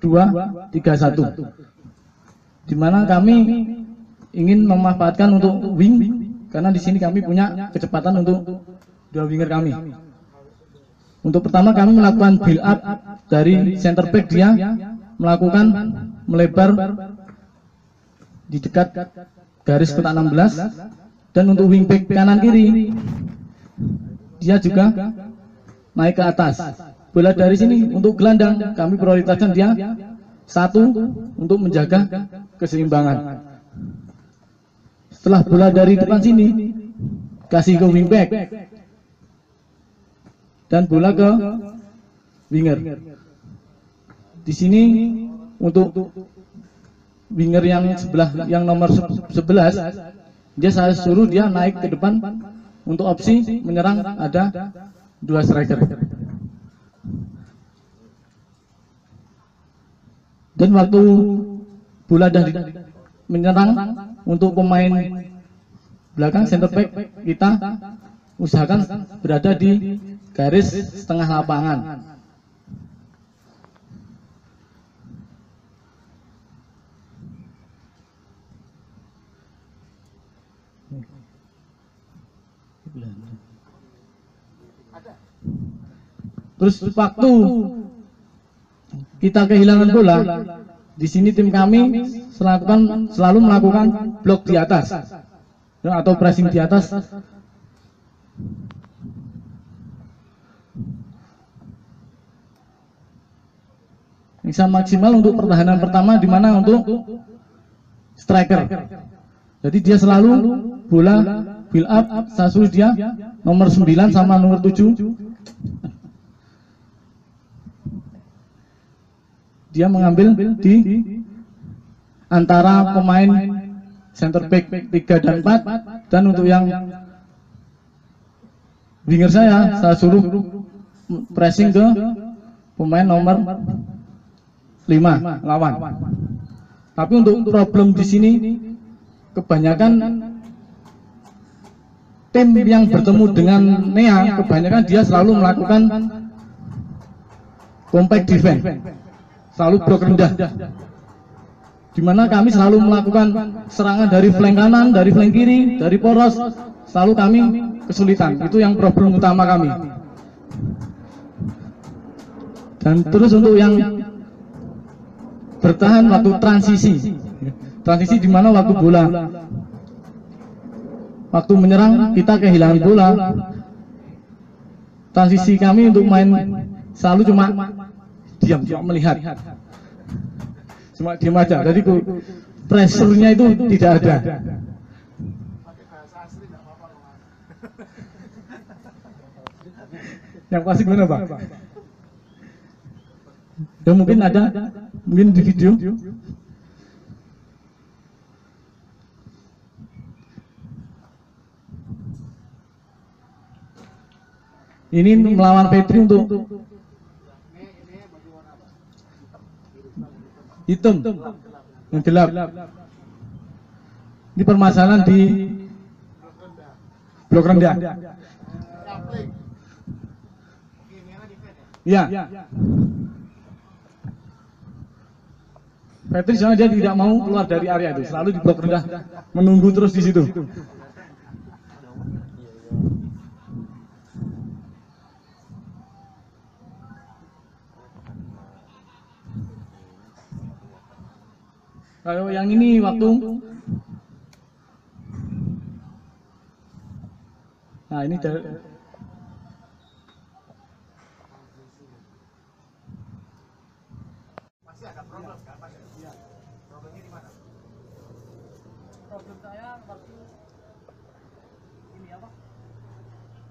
2, 3, 1. Di mana kami ingin memanfaatkan untuk wing karena di sini kami punya kecepatan untuk dua winger kami. Untuk pertama kami melakukan build up dari center back dia melakukan melebar di dekat garis kotak 16 dan untuk wing back kanan kiri dia juga naik ke atas. Bola dari sini untuk gelandang kami prioritaskan dia satu untuk menjaga keseimbangan. Setelah bola dari depan sini kasih ke wingback dan bola ke winger. Di sini untuk winger yang sebelah yang nomor 11 dia saya suruh dia naik ke depan untuk opsi menyerang ada dua striker. Dan waktu bola dari menyerang untuk pemain belakang center back kita usahakan berada di garis setengah lapangan. Terus waktu kita kehilangan bola, di sini tim kami selakukan, selalu melakukan blok di atas ya, atau pressing di atas. Bisa maksimal untuk pertahanan pertama di mana untuk striker. Jadi dia selalu bola build up, suruh dia nomor 9 sama nomor 7 dia mengambil di antara pemain center back 3 dan 4 dan untuk yang winger saya saya suruh pressing ke pemain nomor 5 lawan. Tapi untuk problem di sini kebanyakan tim yang bertemu dengan Nea kebanyakan dia selalu melakukan compact defense selalu blok rendah di mana kami selalu melakukan serangan dari flank kanan, dari flank kiri, dari poros, selalu kami kesulitan. Itu yang problem utama kami. Dan terus untuk yang bertahan waktu transisi, transisi di mana waktu bola, waktu menyerang kita kehilangan bola. Transisi kami untuk main selalu cuma diam, cuma melihat. Cuma diam aja. Jadi pressure-nya itu tidak ada. Yang pasti gimana Pak? Ya mungkin ada, mungkin di video. Ini melawan Petri untuk hitam yang gelap. Ini permasalahan di blok rendah. Ya. Petri soalnya dia tidak mau keluar dari area itu, selalu di blok rendah, menunggu terus di situ. Kalau yang ini waktu. Nah, ini dari Masih ada problem kan? Masih ada. Iya. Problemnya di mana? problem saya waktu ini apa?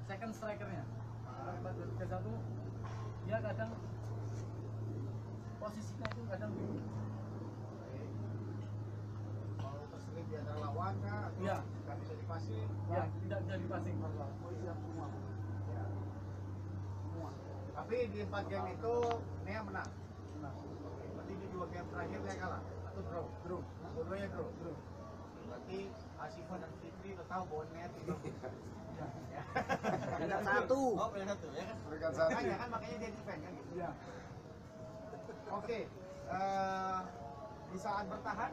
Second strikernya. Ke satu dia kadang posisinya itu kadang Mau terselip di antara lawan kah? Atau Iya. nggak bisa dipasing? ya tidak bisa dipasing. Ya. Tapi di empat game itu Nea menang. Oke, berarti di dua game terakhir Nea kalah atau draw? Draw. Dua-duanya draw. Draw. Berarti Asifa dan Fikri udah tahu bahwa Nea tidak. Ya. Peringkat satu. Oh, peringkat satu ya kan? Peringkat satu. Makanya kan makanya dia defend kan gitu. Ya. Oke, eh, di saat bertahan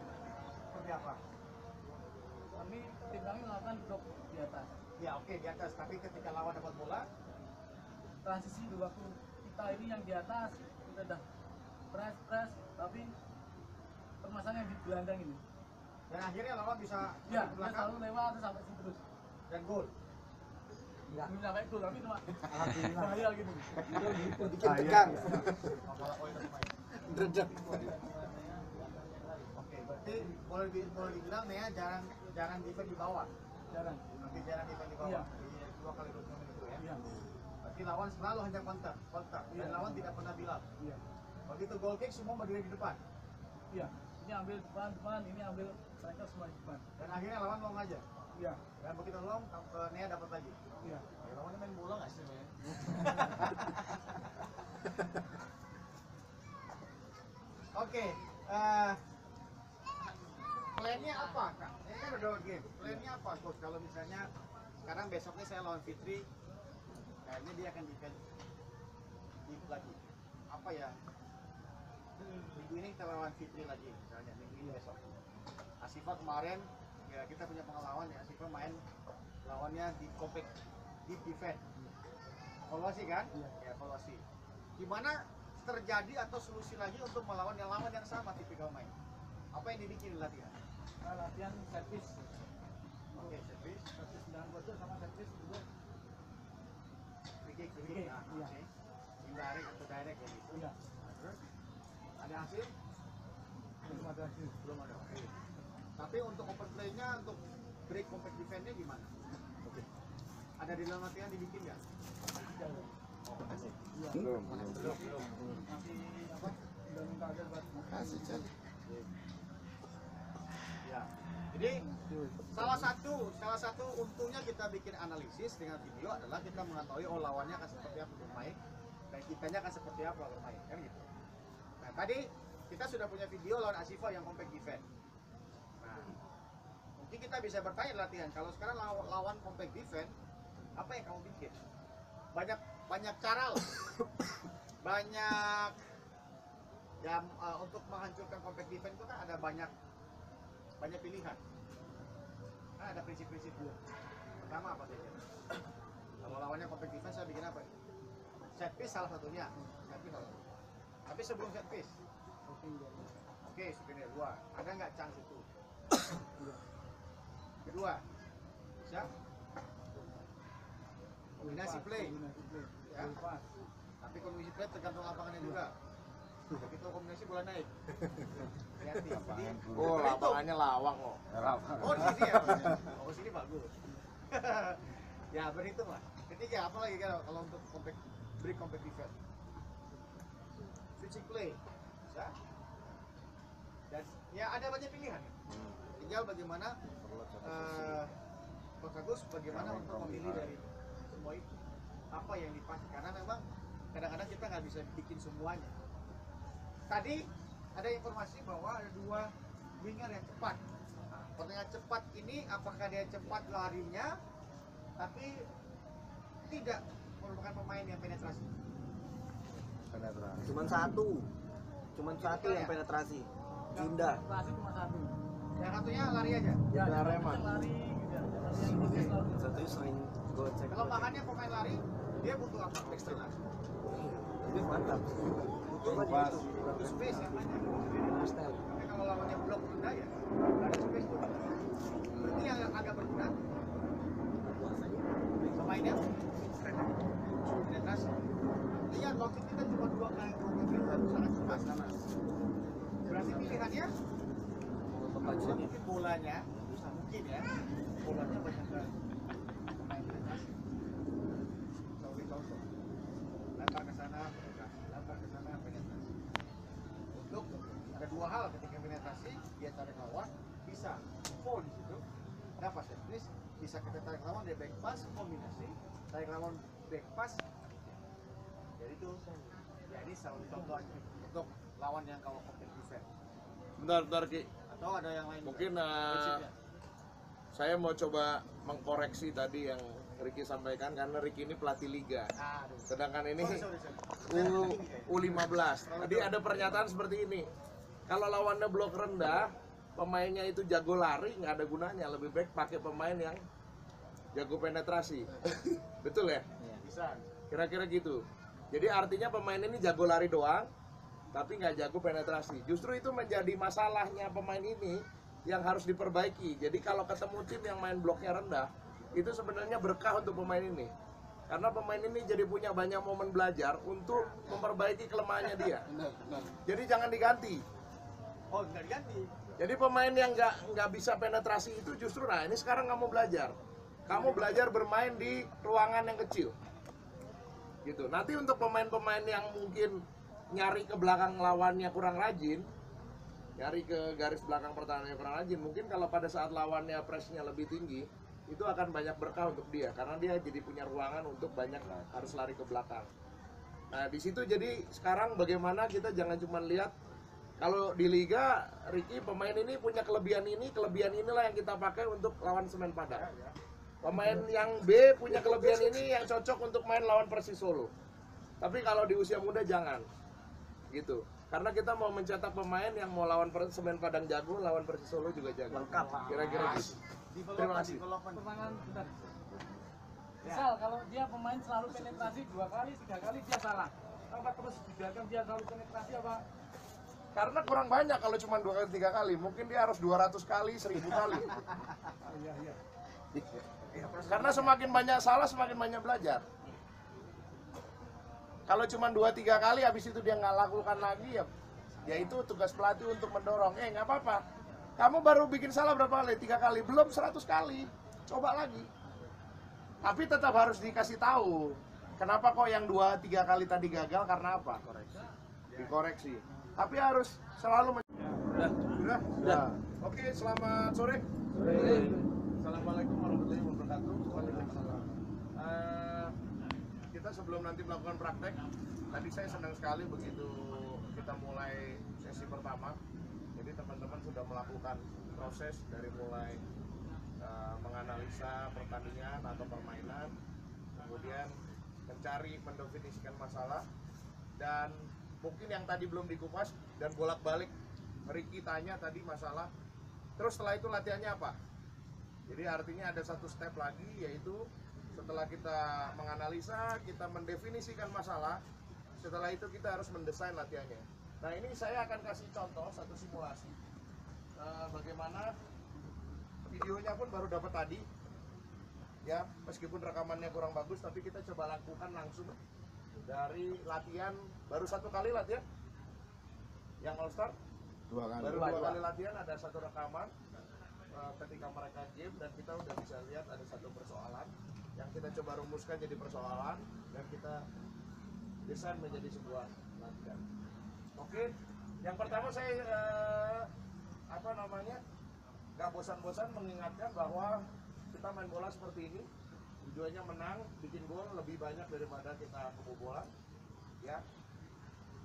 seperti apa? Kami tim kami melakukan drop di atas. Ya oke di atas, tapi ketika lawan dapat bola, Transisi dua waktu kita ini yang di atas kita udah press press tapi permasalahan yang di gelandang ini. Dan akhirnya lawan bisa Ya, selalu lewat terus sampai situ terus. dan gol. Belum sampai gol tapi cuma bahaya gitu. Bikin tegang. Oke, berarti boleh di, boleh dibilang Nea jarang jarang defend di bawah. Jarang. Nanti jarang defend di bawah. Iya. Di dua kali 20 menit itu ya. Iya. Berarti lawan selalu hanya kontak, kontak. Dan Iya. lawan tidak pernah bilang. Iya. Begitu goal kick semua berdiri di depan. Iya. Ini ambil depan depan, ini ambil striker semua di depan. Dan akhirnya lawan long aja. Iya. Dan begitu long, eh, Nea dapat lagi. Iya. Ya, lawannya main bola nggak sih, men? Oke, eh plannya apa, Kak? Ini kan udah game. Plannya apa, coach? Kalau misalnya sekarang besoknya saya lawan Fitri, kayaknya dia akan defend deep lagi. Apa ya? Minggu ini kita lawan Fitri lagi, misalnya minggu ini besok. Asifa kemarin, ya kita punya pengalaman ya. Asifa main lawannya di compact deep defense. Evaluasi kan? Iya. Ya, evaluasi. Gimana terjadi atau solusi lagi untuk melawan yang lawan yang sama tipikal main? Apa yang dibikin latihan? Nah, latihan servis. Oke, service, Servis dan bocor sama servis juga. free kick, free kick. Nah, iya. oke. Indirect atau direct ya gitu. Iya. Nah, terus ada hasil? Belum ada hasil. Belum ada. Oke. Tapi untuk open play-nya, untuk break compact defense-nya gimana? Oke. Ada di dalam latihan dibikin nggak? Tidak. Oh, masih. Belum, belum. Belum, belum. Masih apa? Udah minta aja buat Kasih, Chan. Ya. Jadi salah satu salah satu untungnya kita bikin analisis dengan video adalah kita mengetahui oh lawannya akan seperti apa bermain dan kitanya akan seperti apa bermain kan gitu. Nah tadi kita sudah punya video lawan Asifa yang compact defense. Nah mungkin kita bisa bertanya latihan kalau sekarang lawan, lawan compact defense apa yang kamu bikin? Banyak banyak cara lah. banyak ya uh, untuk menghancurkan compact defense itu kan ada banyak banyak pilihan. Kan ada prinsip-prinsip dulu. Pertama apa saja? Kalau lawannya compact defense saya bikin apa? Set piece salah satunya. Set piece salah satu. Tapi sebelum set piece, oke dari luar. Ada nggak chance itu? Kedua, bisa kombinasi play. Ya. Tapi kombinasi play tergantung lapangannya juga. Begitu kombinasi bola naik. Hati-hati. Oh, lapangannya lawak loh. Oh di sini ya? Oh di sini bagus. ya berhitung lah. Ketiga apa lagi kalau kalau untuk break compact defense? Switching play, bisa. Dan ya ada banyak pilihan. Tinggal bagaimana Coach Agus bagaimana untuk memilih dari semua itu apa yang dipakai karena memang kadang-kadang kita nggak bisa bikin semuanya. Tadi ada informasi bahwa ada dua winger yang cepat. Pertanyaan cepat ini apakah dia cepat larinya tapi tidak merupakan pemain yang penetrasi. Cuman satu. Cuman satu yang penetrasi. Jinda. Penetrasi cuma satu. Yang satunya lari aja. Ya, yang Reman. lari gitu ya. Ini gitu. Satunya sering gocek. Kelemahannya pemain lari dia butuh apa? Eksternal. Itu mantap. Butuh gitu? Butuh space yang banyak. Tapi kalau lawannya blok rendah ya ada space tuh. Berarti yang agak berkurang pemainnya penetrasi. Lihat waktu kita cuma dua kali dua kali itu sangat cepat sana. Pilihannya Pemajuannya. mungkin bolanya mungkin ya bolanya banyak ke pemain. Sorry, contoh. Lempar ke sana. Lempar ke sana, penetrasi. Untuk ada dua hal ketika penetrasi, dia tarik lawan, bisa fall di situ, dapat set piece, bisa kita tarik lawan dia back pass, kombinasi, tarik lawan back pass. Jadi itu, jadi satu contoh untuk lawan yang kalau defense. Bentar, bentar Ki. Atau ada yang lain? Mungkin Prinsipnya. saya mau coba mengkoreksi tadi yang Ricky sampaikan karena Ricky ini pelatih liga. Sedangkan ini. U, U15. Jadi ada pernyataan seperti ini. Kalau lawannya blok rendah, pemainnya itu jago lari, nggak ada gunanya. Lebih baik pakai pemain yang jago penetrasi. Betul ya? Bisa. Kira-kira gitu. Jadi artinya pemain ini jago lari doang, tapi nggak jago penetrasi. Justru itu menjadi masalahnya pemain ini yang harus diperbaiki. Jadi kalau ketemu tim yang main bloknya rendah, itu sebenarnya berkah untuk pemain ini. Karena pemain ini jadi punya banyak momen belajar untuk memperbaiki kelemahannya dia. Jadi jangan diganti. Oh, nggak diganti. Jadi pemain yang nggak nggak bisa penetrasi itu justru nah ini sekarang kamu belajar. Kamu belajar bermain di ruangan yang kecil. Gitu. Nanti untuk pemain-pemain yang mungkin nyari ke belakang lawannya kurang rajin, nyari ke garis belakang pertahanannya kurang rajin, mungkin kalau pada saat lawannya pressnya lebih tinggi, itu akan banyak berkah untuk dia karena dia jadi punya ruangan untuk banyak harus lari ke belakang. Nah, di situ jadi sekarang bagaimana kita jangan cuma lihat kalau di liga Ricky pemain ini punya kelebihan ini, kelebihan inilah yang kita pakai untuk lawan Semen Padang. Pemain yang B punya kelebihan ini yang cocok untuk main lawan Persis Solo. Tapi kalau di usia muda jangan. Gitu. Karena kita mau mencetak pemain yang mau lawan Per- Semen Padang jago, lawan Persis Solo juga jago. Lengkap. Kira-kira gitu. Terima kasih. bentar. Misal kalau dia pemain selalu penetrasi dua kali, tiga kali dia salah. Apa terus dibiarkan dia selalu penetrasi apa? Karena kurang banyak kalau cuma dua kali tiga kali, mungkin dia harus 200 kali, 1000 kali. Iya iya. Karena semakin banyak salah, semakin banyak belajar. Kalau cuma dua tiga kali, habis itu dia nggak lakukan lagi ya, ya itu tugas pelatih untuk mendorong. Eh nggak apa-apa, kamu baru bikin salah berapa kali? Tiga kali, belum 100 kali, coba lagi. Tapi tetap harus dikasih tahu, kenapa kok yang dua tiga kali tadi gagal karena apa? Dikoreksi. Tapi harus selalu men- Sudah? Sudah. Oke, selamat sore. Assalamualaikum warahmatullahi wabarakatuh. Waalaikumsalam. Eh, kita sebelum nanti melakukan praktek, tadi saya senang sekali begitu kita mulai sesi pertama. Jadi teman-teman sudah melakukan proses dari mulai eh, menganalisa pertandingan atau permainan, kemudian mencari mendefinisikan masalah dan mungkin yang tadi belum dikupas dan bolak-balik Ricky tanya tadi masalah terus setelah itu latihannya apa jadi artinya ada satu step lagi yaitu setelah kita menganalisa kita mendefinisikan masalah setelah itu kita harus mendesain latihannya. Nah ini saya akan kasih contoh satu simulasi. Eh, bagaimana videonya pun baru dapat tadi. Ya meskipun rekamannya kurang bagus tapi kita coba lakukan langsung dari latihan. Baru satu kali latihan yang all star? Dua kali. baru dua kali. latihan ada satu rekaman eh, ketika mereka game dan kita udah bisa lihat ada satu persoalan yang kita coba rumuskan jadi persoalan dan kita desain menjadi sebuah latihan oke yang pertama saya eh, apa namanya nggak bosan-bosan mengingatkan bahwa kita main bola seperti ini tujuannya menang bikin gol lebih banyak daripada kita kebobolan ya.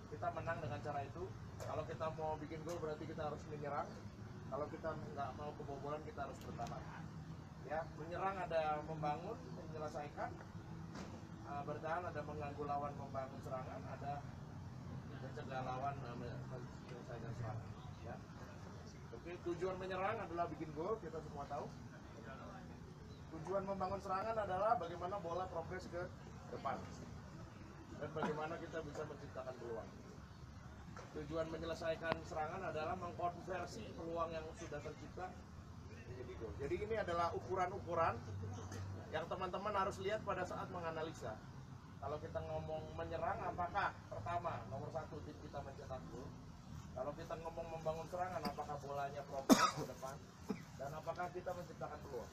Kita menang dengan cara itu. Kalau kita mau bikin gol berarti kita harus menyerang. Kalau kita nggak mau kebobolan kita harus bertahan ya menyerang ada membangun menyelesaikan. Uh, bertahan ada mengganggu lawan membangun serangan ada mencegah lawan me- menyelesaikan serangan ya. Oke tujuan menyerang adalah bikin gol kita semua tahu. Tujuan membangun serangan adalah bagaimana bola progres ke depan dan bagaimana kita bisa menciptakan peluang. Tujuan menyelesaikan serangan adalah mengkonversi peluang yang sudah tercipta Jadi ini adalah ukuran-ukuran yang teman-teman harus lihat pada saat menganalisa. Kalau kita ngomong menyerang, apakah pertama nomor satu tim kita mencetak gol? Kalau kita ngomong membangun serangan, apakah bolanya progres ke depan? Dan apakah kita menciptakan peluang?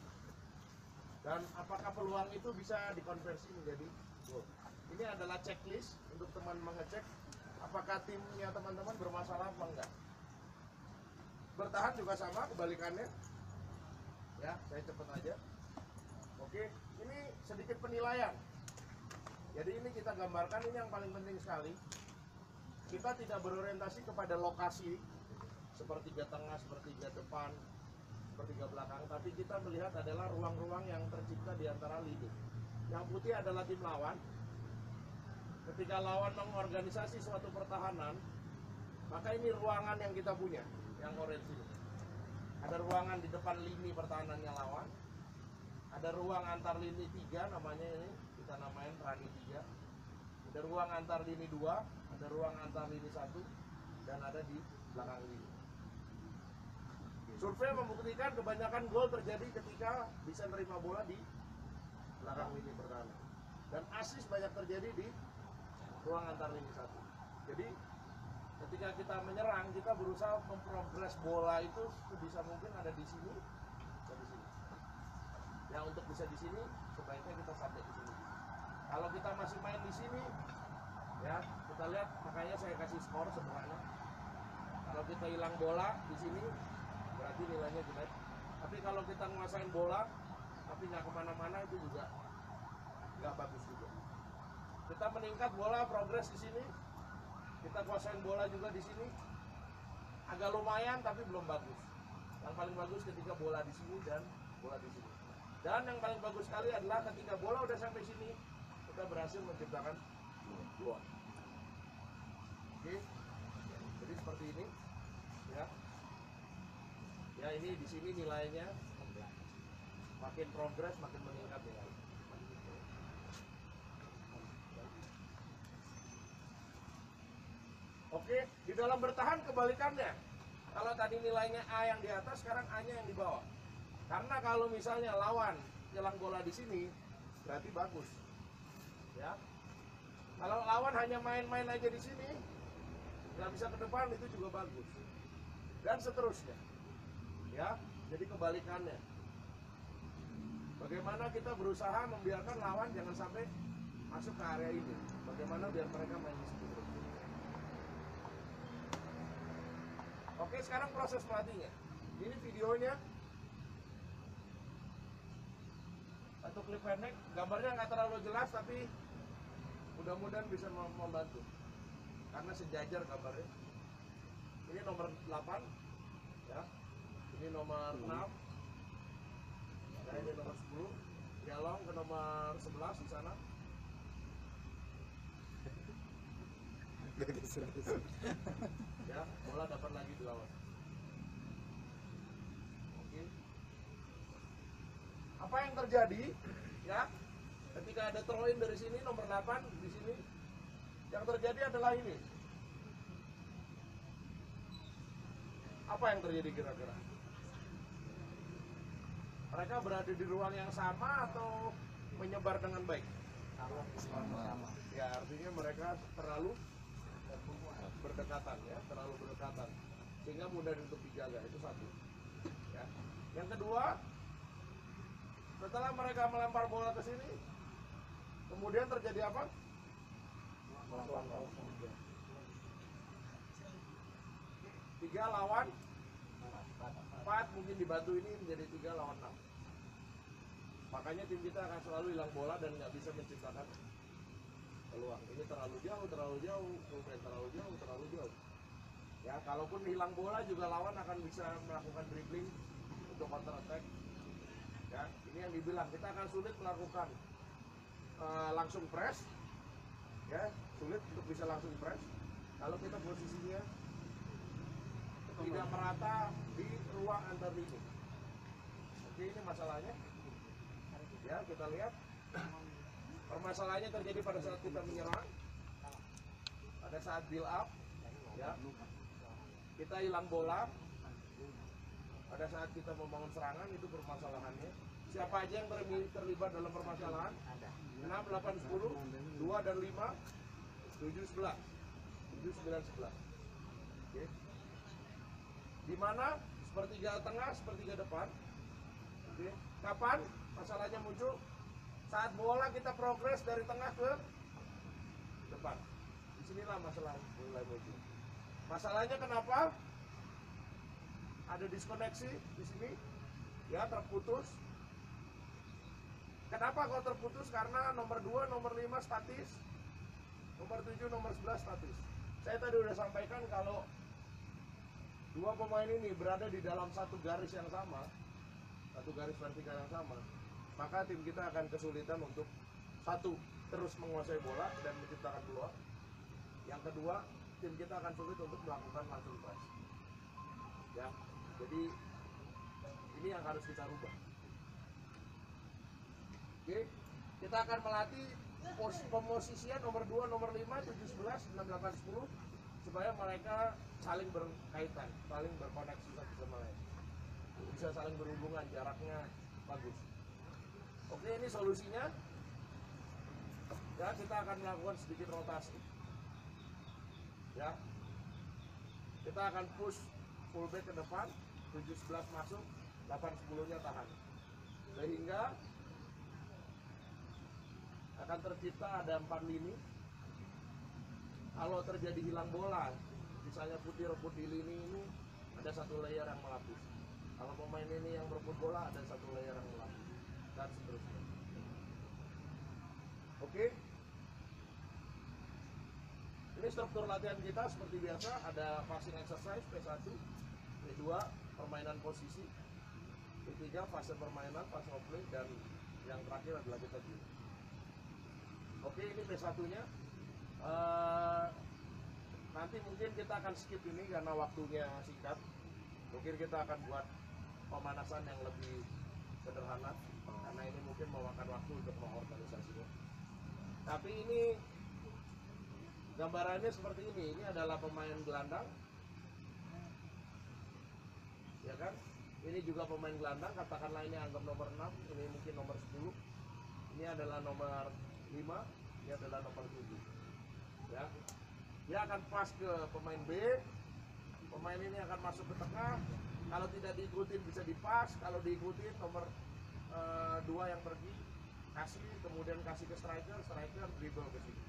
Dan apakah peluang itu bisa dikonversi menjadi gol? Ini adalah checklist untuk teman mengecek apakah timnya teman-teman bermasalah apa enggak. Bertahan juga sama kebalikannya. Ya, saya cepet aja. Oke, ini sedikit penilaian. Jadi ini kita gambarkan ini yang paling penting sekali. Kita tidak berorientasi kepada lokasi sepertiga tengah, sepertiga depan, sepertiga belakang, tapi kita melihat adalah ruang-ruang yang tercipta di antara lini. yang putih adalah tim lawan. Ketika lawan mengorganisasi suatu pertahanan, maka ini ruangan yang kita punya, yang orange ini. Ada ruangan di depan lini pertahanannya lawan. Ada ruang antar lini tiga namanya ini, kita namain rani tiga. Ada ruang antar lini dua, ada ruang antar lini satu, dan ada di belakang lini. Survei membuktikan kebanyakan gol terjadi ketika bisa nerima bola di belakang lini pertahanan. Dan asis banyak terjadi di ruang antar lini satu. Jadi ketika kita menyerang, kita berusaha memprogres bola itu bisa mungkin ada di sini, dan di sini. Ya untuk bisa di sini, sebaiknya kita sampai di sini. Kalau kita masih main di sini, ya kita lihat makanya saya kasih skor sebenarnya. Kalau kita hilang bola di sini, berarti nilainya jelek. Tapi kalau kita nguasain bola, tapi nggak ke mana-mana itu juga nggak bagus juga. Kita meningkat bola progres di sini, kita kuasain bola juga di sini, agak lumayan tapi belum bagus. Yang paling bagus ketika bola di sini dan bola di sini. Dan yang paling bagus sekali adalah ketika bola udah sampai sini, kita berhasil menciptakan peluang. Oke, jadi seperti ini, ya. Ya ini di sini nilainya makin progres makin meningkat nilai. Oke, di dalam bertahan kebalikannya. Kalau tadi nilainya A yang di atas, sekarang A-nya yang di bawah. Karena kalau misalnya lawan nyelang bola di sini, berarti bagus. Ya. Kalau lawan hanya main-main aja di sini, nggak bisa ke depan itu juga bagus. Dan seterusnya. Ya, jadi kebalikannya. Bagaimana kita berusaha membiarkan lawan jangan sampai masuk ke area ini. Bagaimana biar mereka main di situ terus. Oke, sekarang proses melatihnya. Ini videonya. Satu klip pendek, gambarnya nggak terlalu jelas tapi mudah-mudahan bisa mem- membantu. Karena sejajar gambarnya. Ini nomor 8 ya. Ini nomor 6. Ya, ini nomor 10. Dialog ke nomor 11 di sana. Ya bola dapat lagi di lawan oke. Apa yang terjadi? Ya ketika ada throw in dari sini nomor 8 di sini yang terjadi adalah ini. Apa yang terjadi kira-kira? Mereka berada di ruang yang sama atau menyebar dengan baik? Ya artinya mereka terlalu berdekatan ya terlalu berdekatan. Sehingga mudah untuk dijaga itu satu. Ya. Yang kedua setelah mereka melempar bola ke sini kemudian terjadi apa? Tiga lawan empat. Mungkin dibantu ini menjadi tiga lawan enam. Makanya tim kita akan selalu hilang bola dan nggak bisa menciptakan peluang. Ini terlalu jauh terlalu jauh kemudian terlalu jauh terlalu jauh. Ya kalaupun hilang bola juga lawan akan bisa melakukan dribbling untuk counter attack ya ini yang dibilang kita akan sulit melakukan eh, langsung press. Ya sulit untuk bisa langsung press. Kalau kita posisinya tidak merata di ruang antar lini. Oke ini masalahnya. Ya kita lihat permasalahannya terjadi pada saat kita menyerang pada saat build up ya. Kita hilang bola pada saat kita membangun serangan itu permasalahannya. Siapa aja yang terli- terlibat dalam permasalahan? 6, 8, 10 2 dan 5 7, 11 7, 9, 11 Oke. di mana? Sepertiga tengah sepertiga depan. Oke. kapan? Masalahnya muncul saat bola kita progres dari tengah ke depan. Di sinilah masalah mulai muncul. Masalahnya kenapa? Ada diskoneksi di sini, ya terputus. Kenapa kok terputus? Karena nomor 2, nomor 5 statis, nomor 7, nomor 11 statis. Saya tadi udah sampaikan kalau dua pemain ini berada di dalam satu garis yang sama, satu garis vertikal yang sama, maka tim kita akan kesulitan untuk satu terus menguasai bola dan menciptakan peluang. Yang kedua tim kita akan sulit untuk melakukan langsung press ya jadi ini yang harus kita rubah. Oke kita akan melatih pos pemosisian nomor 2, nomor 5, 7, 11, 6, 8, 10 supaya mereka saling berkaitan, saling berkoneksi satu sama lain. Bisa saling berhubungan, jaraknya bagus oke ini solusinya. Ya kita akan melakukan sedikit rotasi. Ya. Kita akan push fullback ke depan 7 11 masuk 8 10 nya tahan. Sehingga akan tercipta ada empat lini. Kalau terjadi hilang bola misalnya putih rebut di lini ini ada satu layer yang melapis. Kalau pemain ini yang berebut bola ada satu layer yang melapis dan seterusnya. Oke. Ini struktur latihan kita seperti biasa ada passing exercise P1 P2 permainan posisi P3 fase permainan fase play dan yang terakhir adalah kita game oke ini P1 nya. Eh, nanti mungkin kita akan skip ini karena waktunya singkat. Mungkin kita akan buat pemanasan yang lebih sederhana karena ini mungkin memakan waktu untuk mengorganisasinya. Tapi ini gambarannya seperti ini ini adalah pemain gelandang. Ya kan? Ini juga pemain gelandang katakanlah ini anggap nomor 6 ini mungkin nomor 10 ini adalah nomor 5 ini adalah nomor 7 ya. Dia akan pas ke pemain B pemain ini akan masuk ke tengah kalau tidak diikutin bisa dipas kalau diikutin nomor eh, dua yang pergi kasih. Kemudian kasih ke striker striker dribble ke sini.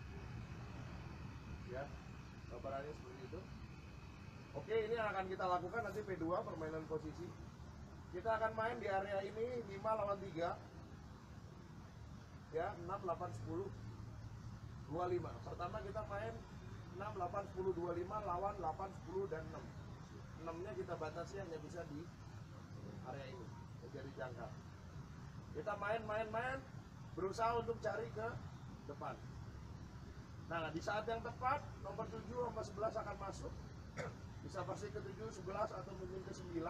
Ya gambarannya seperti itu. Oke ini yang akan kita lakukan nanti P2 permainan posisi. Kita akan main di area ini 5 lawan 3 ya 6 8 10 25 pertama kita main 6 8 10 25 lawan 8 10 dan 6 6 nya kita batasi hanya bisa di area ini jadi jangka. Kita main main main berusaha untuk cari ke depan. Nah di saat yang tepat nomor 7 nomor 11 akan masuk. Bisa pasti ke 7 11 atau mungkin ke 9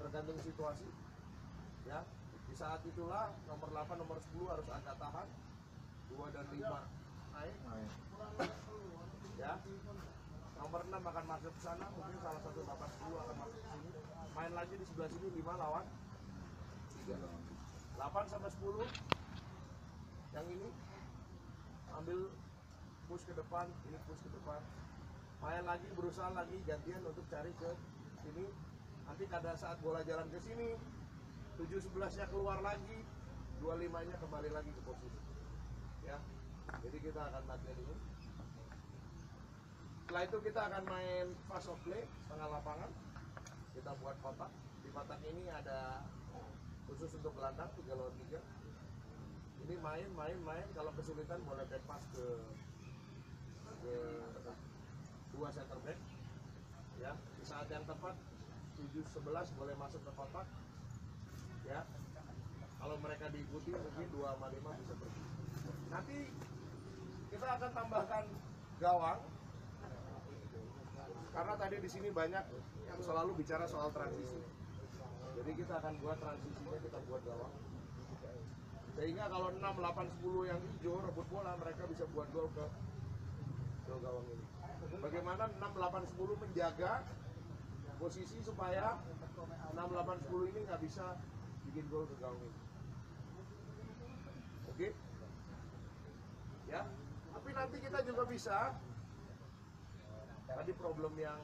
tergantung situasi ya. Di saat itulah nomor 8 nomor 10 harus anda tahan. 2 dan 5 naik ya nomor 6 akan masuk ke sana mungkin salah satu 8 10 akan masuk ke sini. Main lagi di sebelah sini 5 lawan. 3 8 sampai 10 yang ini ambil push ke depan ini push ke depan. Main lagi berusaha lagi gantian untuk cari ke sini. Nanti pada saat bola jalan ke sini 7 11 nya keluar lagi 25 nya kembali lagi ke posisi. Ya jadi kita akan latihan ini setelah itu kita akan main fast of play setengah lapangan. Kita buat kotak. Di kotak ini ada khusus untuk gelandang 3 lawan 3 ini main main main. Kalau kesulitan boleh back pass ke ke dua center back. Ya di saat yang tepat 7 11 boleh masuk ke kotak. Ya kalau mereka diikuti mungkin 2 sama 5 bisa pergi. Nanti kita akan tambahkan gawang karena tadi di sini banyak yang selalu bicara soal transisi. Jadi kita akan buat transisinya kita buat gawang sehingga kalau 6, 8, 10 yang hijau rebut bola mereka bisa buat gol ke ke gawang ini. Bagaimana 6, 8, 10 menjaga posisi supaya 6, 8, 10 ini nggak bisa bikin gol ke gawang ini. Oke? Ya? Tapi nanti kita juga bisa tadi problem yang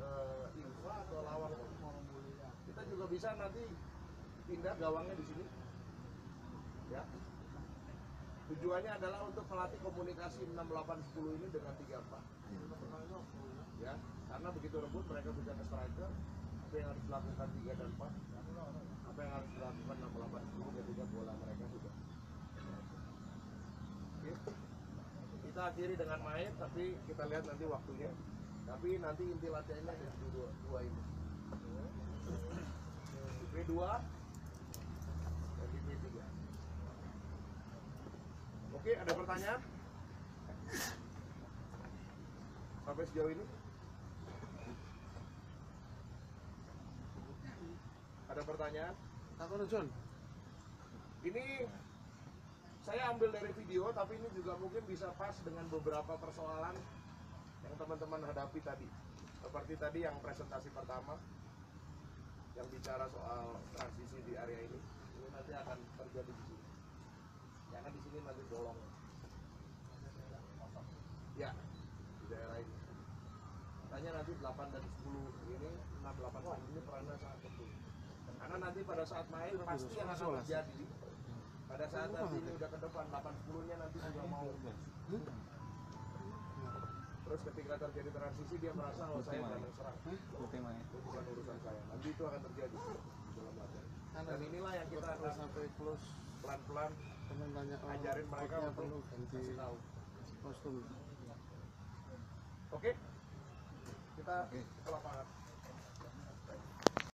eh, infra atau lawang kita juga bisa nanti pindah gawangnya di sini. Ya. Tujuannya adalah untuk melatih komunikasi 6, 8, 10 ini dengan 3, 4 ya karena begitu rebut mereka bisa ke striker apa yang harus dilakukan 3 dan 4 apa yang harus dilakukan 6, 8, 10 ketika bola mereka sudah Oke. Kita akhiri dengan main tapi kita lihat nanti waktunya tapi nanti inti latihannya ada di dua, dua ini P2 dan di P3 Oke, ada pertanyaan? Sampai sejauh ini? Ada pertanyaan? Takut John. Ini saya ambil dari video, tapi ini juga mungkin bisa pas dengan beberapa persoalan yang teman-teman hadapi tadi. Seperti tadi yang presentasi pertama, yang bicara soal transisi di area ini, ini nanti akan terjadi di sini. Jangan di sini nanti bolong. Ya, di daerah ini. Makanya nanti 8 dan 10 ini, 6, 8, 10 ini perannya sangat penting. Karena nanti pada saat main pasti yang akan terjadi pada saat nanti ini udah ke depan 80 nya nanti juga mau. Terus ketika terjadi transisi dia merasa oh saya nggak terserang itu bukan urusan saya. Nanti itu akan terjadi. Dalam latihan dan inilah yang kita akan sampai close. pelan-pelan ajarin mereka untuk perlu ganti kasih tahu. kostum. Oke? Kita ke lapangan